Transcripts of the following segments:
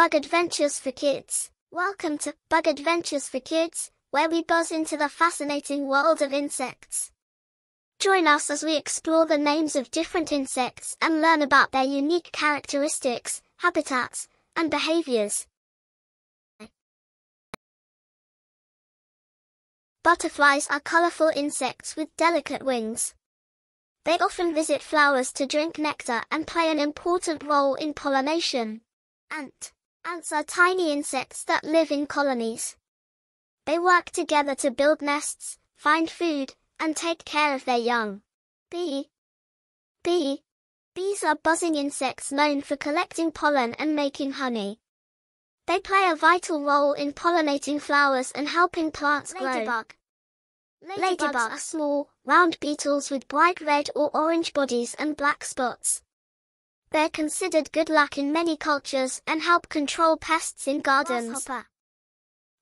Bug Adventures for Kids. Welcome to Bug Adventures for Kids, where we buzz into the fascinating world of insects. Join us as we explore the names of different insects and learn about their unique characteristics, habitats, and behaviors. Butterflies are colorful insects with delicate wings. They often visit flowers to drink nectar and play an important role in pollination. Ant. Ants are tiny insects that live in colonies. They work together to build nests, find food, and take care of their young. Bee. Bee. Bees are buzzing insects known for collecting pollen and making honey. They play a vital role in pollinating flowers and helping plants grow. Ladybug. Ladybugs are small, round beetles with bright red or orange bodies and black spots. They're considered good luck in many cultures and help control pests in gardens. Grasshopper.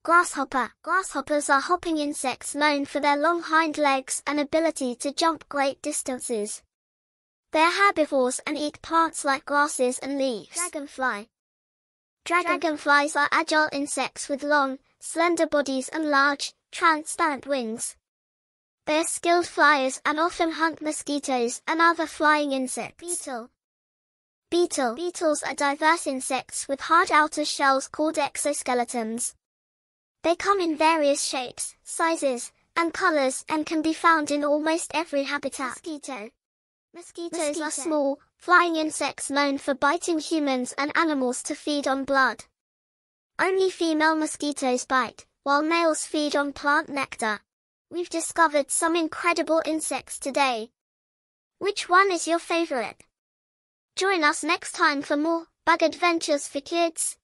Grasshopper. Grasshoppers are hopping insects known for their long hind legs and ability to jump great distances. They're herbivores and eat plants like grasses and leaves. Dragonfly. Dragonflies are agile insects with long, slender bodies and large, transparent wings. They're skilled flyers and often hunt mosquitoes and other flying insects. Beetle. Beetle. Beetles are diverse insects with hard outer shells called exoskeletons. They come in various shapes, sizes, and colors and can be found in almost every habitat. Mosquito. Mosquitoes Mosquito. are small, flying insects known for biting humans and animals to feed on blood. Only female mosquitoes bite, while males feed on plant nectar. We've discovered some incredible insects today. Which one is your favorite? Join us next time for more bug adventures for kids.